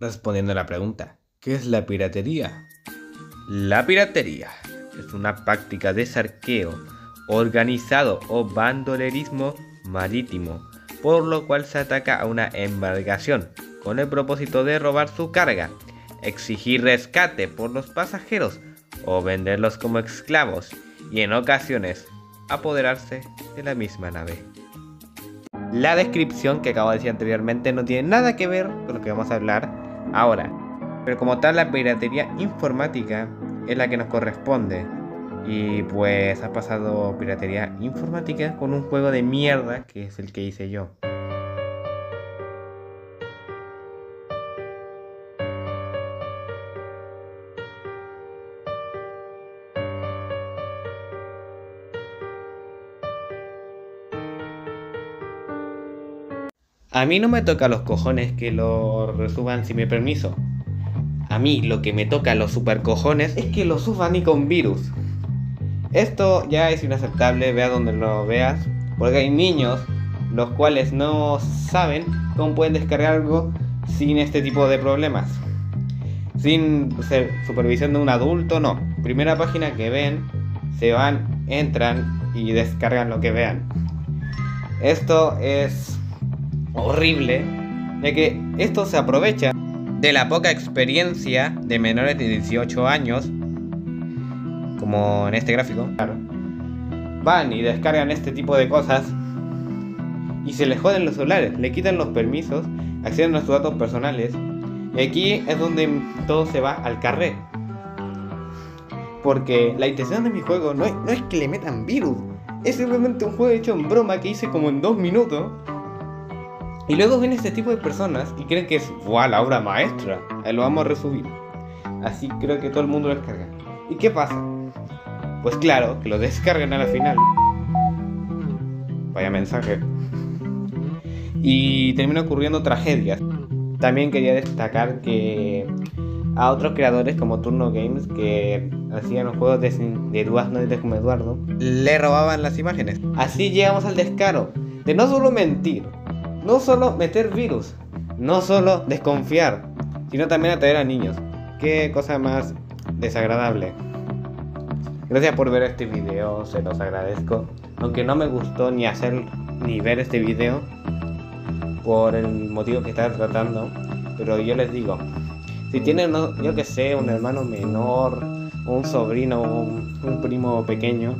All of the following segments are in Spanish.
Respondiendo a la pregunta, ¿qué es la piratería? La piratería es una práctica de sarqueo organizado o bandolerismo marítimo, por lo cual se ataca a una embarcación con el propósito de robar su carga, exigir rescate por los pasajeros o venderlos como esclavos y en ocasiones apoderarse de la misma nave. La descripción que acabo de decir anteriormente no tiene nada que ver con lo que vamos a hablar ahora, pero como tal la piratería informática es la que nos corresponde. Y pues ha pasado piratería informática con un juego de mierda que es el que hice yo. A mí no me toca los cojones que lo resuban sin mi permiso. A mí lo que me toca los super cojones es que lo suban y con virus. Esto ya es inaceptable, vea donde lo veas, porque hay niños los cuales no saben cómo pueden descargar algo sin este tipo de problemas. Sin supervisión de un adulto, no. Primera página que ven, se van, entran y descargan lo que vean. Esto es horrible, ya que esto se aprovecha de la poca experiencia de menores de 18 años, como en este gráfico, van y descargan este tipo de cosas y se les joden los celulares, le quitan los permisos, acceden a sus datos personales y aquí es donde todo se va al carré. Porque la intención de mi juego no es, no es que le metan virus, es simplemente un juego hecho en broma que hice como en dos minutos y luego viene este tipo de personas y creen que es wow, la obra maestra. Ahí lo vamos a resubir. Así creo que todo el mundo lo descarga. ¿Y qué pasa? Pues claro, que lo descargan a la final. Vaya mensaje. Y termina ocurriendo tragedias. También quería destacar que a otros creadores como Turno Games que hacían los juegos de, de no como Eduardo, le robaban las imágenes. Así llegamos al descaro de no solo mentir, no solo meter virus, no solo desconfiar, sino también atraer a niños. Qué cosa más desagradable. Gracias por ver este video, se los agradezco. Aunque no me gustó ni hacer ni ver este video por el motivo que está tratando, pero yo les digo, si tienen, yo que sé, un hermano menor, un sobrino, un, un primo pequeño,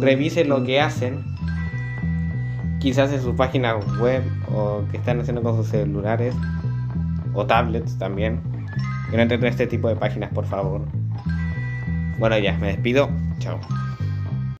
revise lo que hacen quizás en su página web o que están haciendo con sus celulares o tablets también. Que no entren en este tipo de páginas, por favor. Bueno, ya, me despido. Chao.